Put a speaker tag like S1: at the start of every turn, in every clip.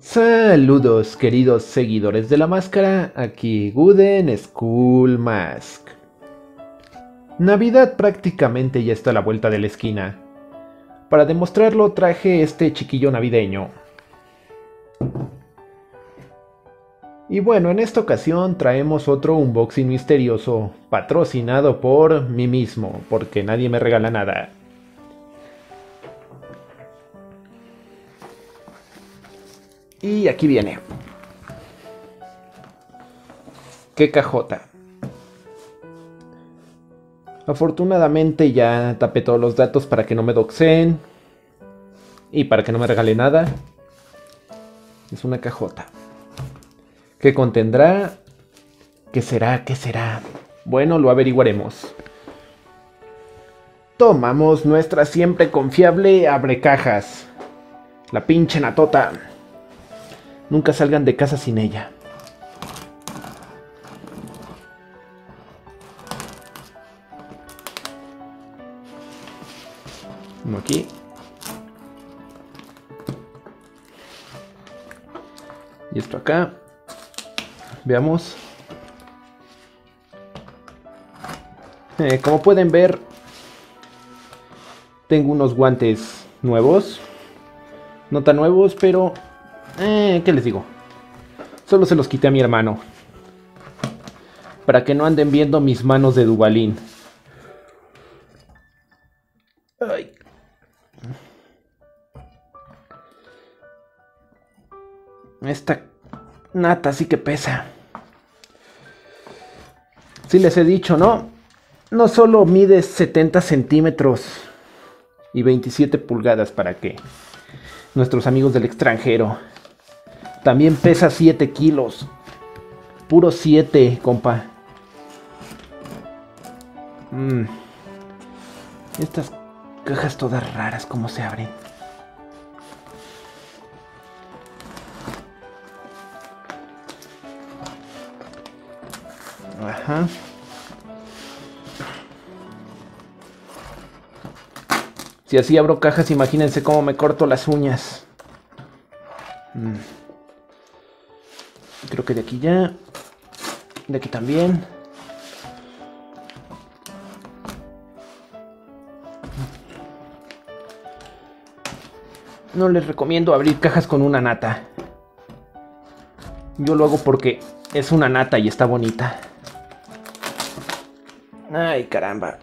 S1: Saludos queridos seguidores de la máscara, aquí Guden School Mask. Navidad prácticamente ya está a la vuelta de la esquina. Para demostrarlo traje este chiquillo navideño. Y bueno, en esta ocasión traemos otro unboxing misterioso, patrocinado por mí mismo, porque nadie me regala nada. Y aquí viene. Qué cajota. Afortunadamente ya tapé todos los datos para que no me doxeen. Y para que no me regale nada. Es una cajota. ¿Qué contendrá? ¿Qué será? ¿Qué será? Bueno, lo averiguaremos. Tomamos nuestra siempre confiable abre cajas. La pinche natota. Nunca salgan de casa sin ella. Aquí. Y esto acá. Veamos. Eh, como pueden ver, tengo unos guantes nuevos. No tan nuevos, pero... Eh, ¿Qué les digo? Solo se los quité a mi hermano. Para que no anden viendo mis manos de Dubalín. Ay. Esta nata sí que pesa. Sí les he dicho, ¿no? No solo mide 70 centímetros y 27 pulgadas para que nuestros amigos del extranjero. También pesa 7 kilos. Puro 7, compa. Mm. Estas cajas todas raras, ¿cómo se abren? Ajá. Si así abro cajas, imagínense cómo me corto las uñas. Mm. Creo que de aquí ya. De aquí también. No les recomiendo abrir cajas con una nata. Yo lo hago porque es una nata y está bonita. Ay, caramba.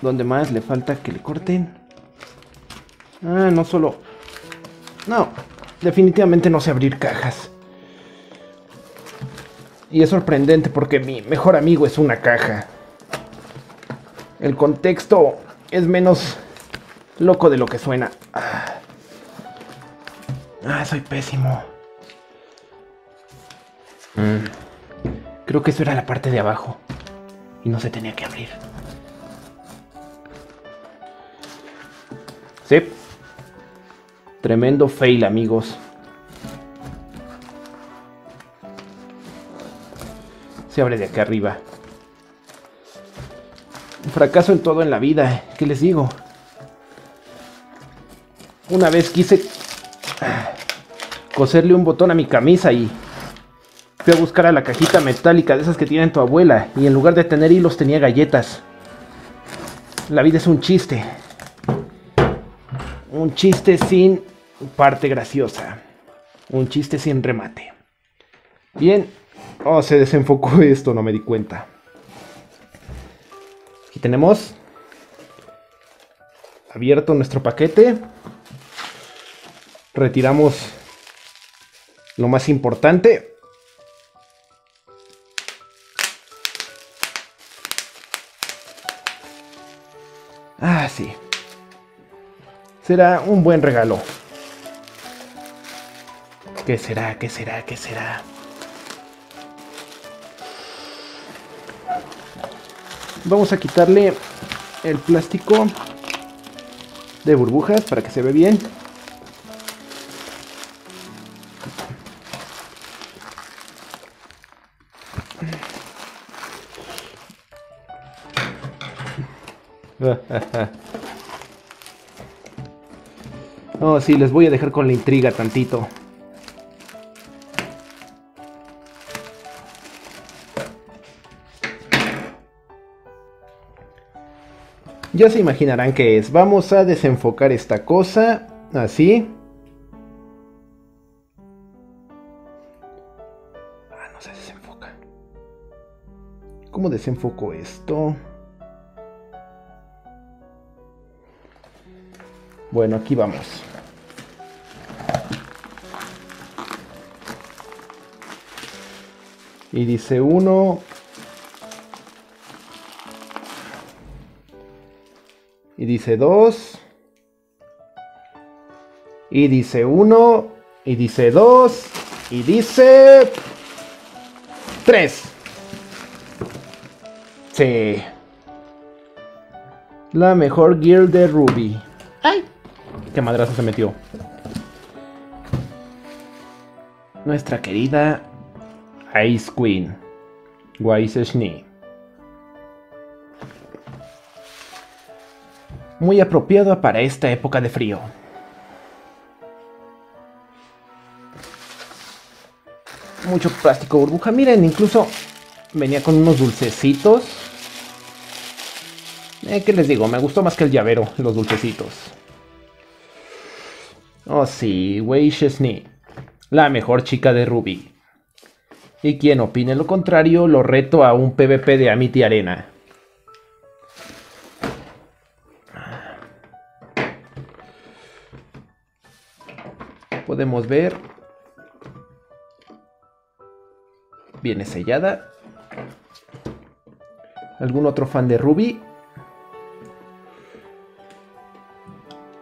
S1: ¿Dónde más le falta que le corten? Ah, no solo... No, definitivamente no sé abrir cajas. Y es sorprendente porque mi mejor amigo es una caja. El contexto es menos loco de lo que suena. Ah, ah soy pésimo. Creo que eso era la parte de abajo. Y no se tenía que abrir. Sí. Tremendo fail, amigos. Se abre de acá arriba. Un fracaso en todo en la vida. ¿Qué les digo? Una vez quise coserle un botón a mi camisa y fui a buscar a la cajita metálica de esas que tiene tu abuela y en lugar de tener hilos tenía galletas. La vida es un chiste. Un chiste sin parte graciosa. Un chiste sin remate. Bien. Oh, se desenfocó esto, no me di cuenta. Aquí tenemos abierto nuestro paquete. Retiramos lo más importante. Ah, sí será un buen regalo. ¿Qué será? ¿Qué será? ¿Qué será? Vamos a quitarle el plástico de burbujas para que se ve bien. oh, sí, les voy a dejar con la intriga tantito. Ya se imaginarán qué es. Vamos a desenfocar esta cosa. Así. Ah, no se desenfoca. ¿Cómo desenfoco esto? Bueno, aquí vamos. Y dice uno, Y dice 2. Y dice 1. Y dice 2. Y dice 3. Sí. La mejor gear de Ruby. ¡Ay! ¡Qué madrazo se metió! Nuestra querida Ice Queen. Wise Schnee. Muy apropiado para esta época de frío. Mucho plástico burbuja. Miren, incluso venía con unos dulcecitos. Eh, ¿Qué les digo? Me gustó más que el llavero, los dulcecitos. Oh sí, Wei Chesney, la mejor chica de Ruby. Y quien opine lo contrario, lo reto a un PvP de Amity Arena. Podemos ver. Viene sellada. ¿Algún otro fan de Ruby?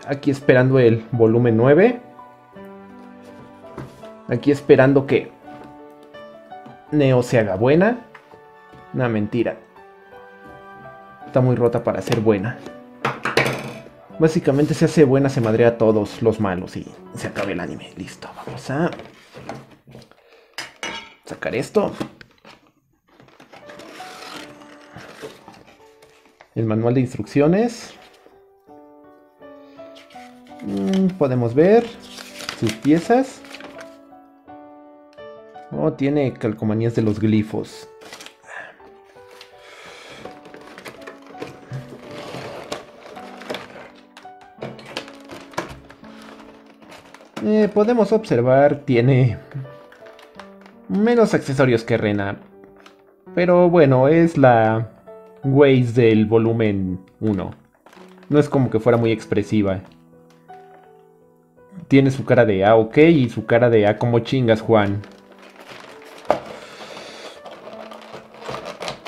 S1: Aquí esperando el volumen 9. Aquí esperando que Neo se haga buena. Una mentira. Está muy rota para ser buena. Básicamente se hace buena, se madrea a todos los malos y se acaba el anime. Listo, vamos a sacar esto. El manual de instrucciones. Mm, podemos ver sus piezas. Oh, tiene calcomanías de los glifos. Podemos observar, tiene menos accesorios que Rena. Pero bueno, es la Waze del volumen 1. No es como que fuera muy expresiva. Tiene su cara de A, ok, y su cara de A como chingas, Juan.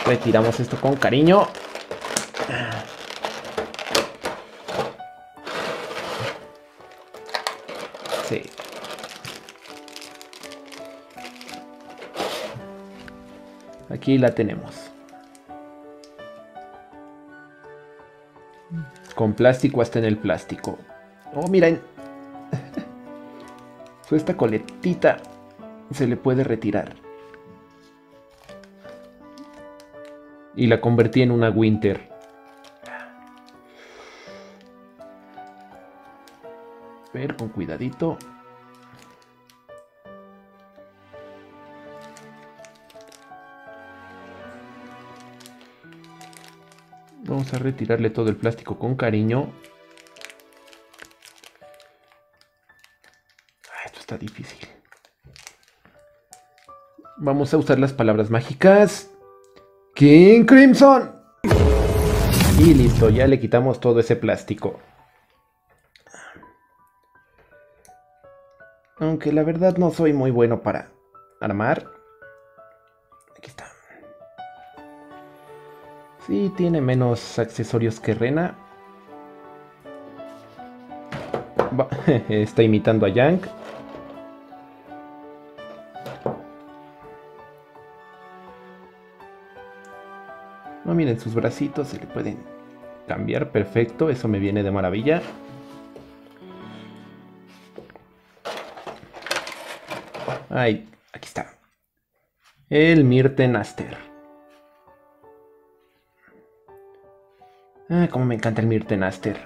S1: Retiramos esto con cariño. Aquí la tenemos. Con plástico hasta en el plástico. Oh, miren. esta coletita se le puede retirar. Y la convertí en una Winter. Ver con cuidadito. Vamos a retirarle todo el plástico con cariño. Ah, esto está difícil. Vamos a usar las palabras mágicas. King Crimson. Y listo, ya le quitamos todo ese plástico. Aunque la verdad no soy muy bueno para armar. Sí, tiene menos accesorios que Rena. está imitando a Yank. No, miren, sus bracitos se le pueden cambiar perfecto. Eso me viene de maravilla. Ay, aquí está. El Mirten Aster. Ah, como me encanta el Mirtenaster.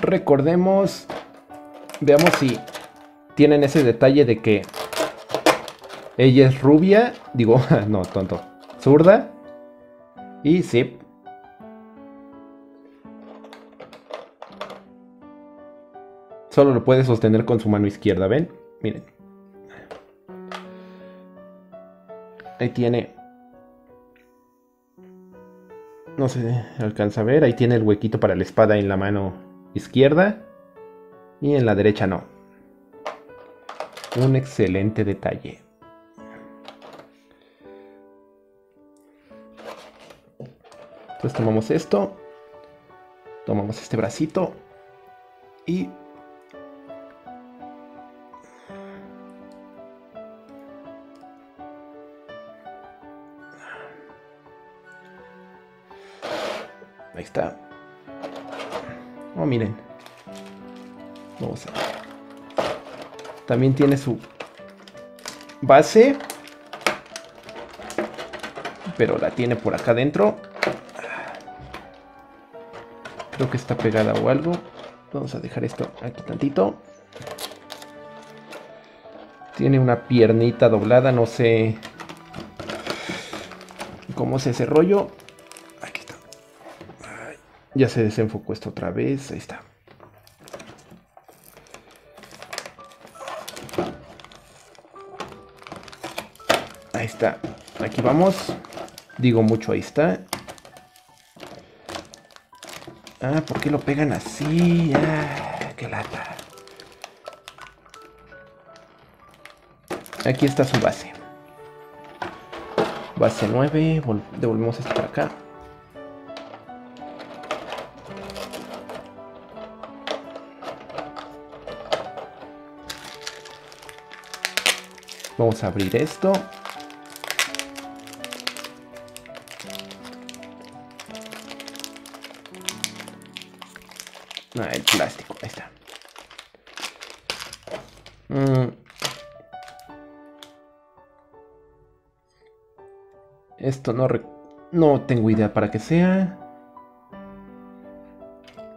S1: Recordemos, veamos si tienen ese detalle de que ella es rubia, digo, no, tonto, zurda. Y sí. Solo lo puede sostener con su mano izquierda, ¿ven? Miren. Ahí tiene no se alcanza a ver. Ahí tiene el huequito para la espada en la mano izquierda. Y en la derecha no. Un excelente detalle. Entonces tomamos esto. Tomamos este bracito. Y Ahí está. Oh, miren. Vamos a También tiene su base. Pero la tiene por acá adentro. Creo que está pegada o algo. Vamos a dejar esto aquí tantito. Tiene una piernita doblada, no sé cómo es ese rollo. Ya se desenfocó esto otra vez. Ahí está. Ahí está. Aquí vamos. Digo mucho, ahí está. Ah, ¿por qué lo pegan así? Ah, qué lata. Aquí está su base. Base 9. Devolvemos esto para acá. Vamos a abrir esto. Ah, el plástico, ahí está. Mm. Esto no, no tengo idea para qué sea.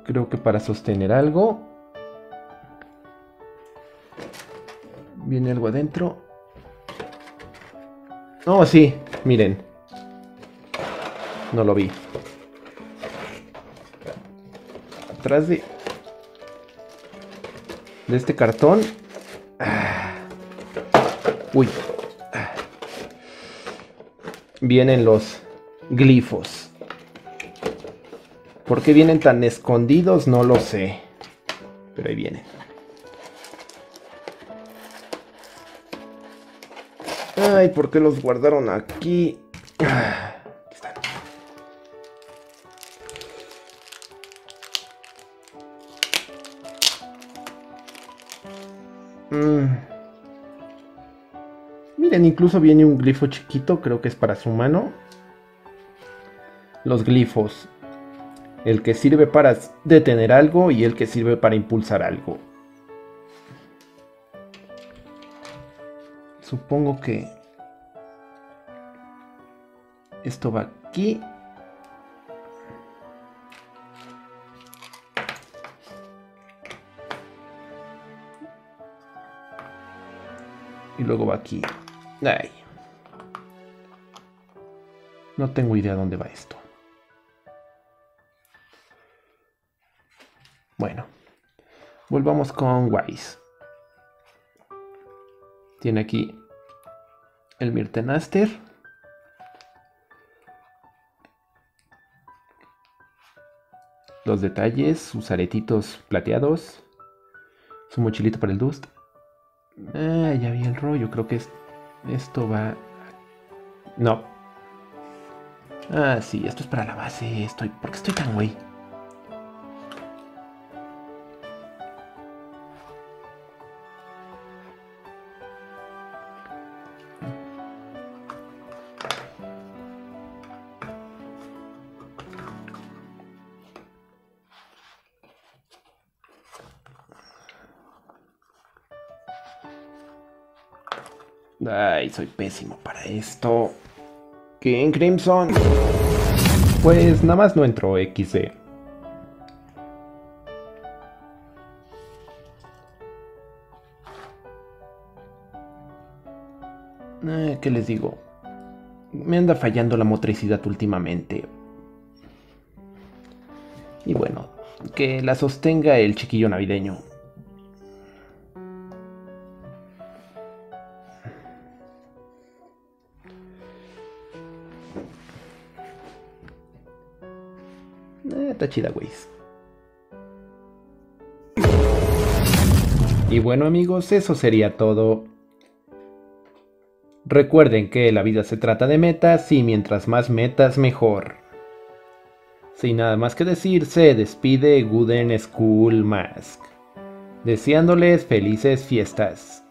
S1: Creo que para sostener algo. Viene algo adentro. Oh, sí, miren. No lo vi. Atrás de... De este cartón. Ah. Uy. Ah. Vienen los glifos. ¿Por qué vienen tan escondidos? No lo sé. Pero ahí vienen. Ay, ¿por qué los guardaron aquí? Aquí están. Mm. Miren, incluso viene un glifo chiquito, creo que es para su mano. Los glifos. El que sirve para detener algo y el que sirve para impulsar algo. Supongo que esto va aquí. Y luego va aquí. No tengo idea dónde va esto. Bueno, volvamos con Wise. Tiene aquí el Mirtenaster. Los detalles, sus aretitos plateados. Su mochilito para el dust. Ah, ya vi el rollo. Creo que esto va... No. Ah, sí, esto es para la base. Estoy... ¿Por qué estoy tan güey? Ay, soy pésimo para esto. King Crimson. Pues nada más no entró XD. Eh, ¿Qué les digo? Me anda fallando la motricidad últimamente. Y bueno, que la sostenga el chiquillo navideño. Eh, está chida, güey. Y bueno amigos, eso sería todo. Recuerden que la vida se trata de metas y mientras más metas mejor. Sin nada más que decir, se despide Gooden School Mask, deseándoles felices fiestas.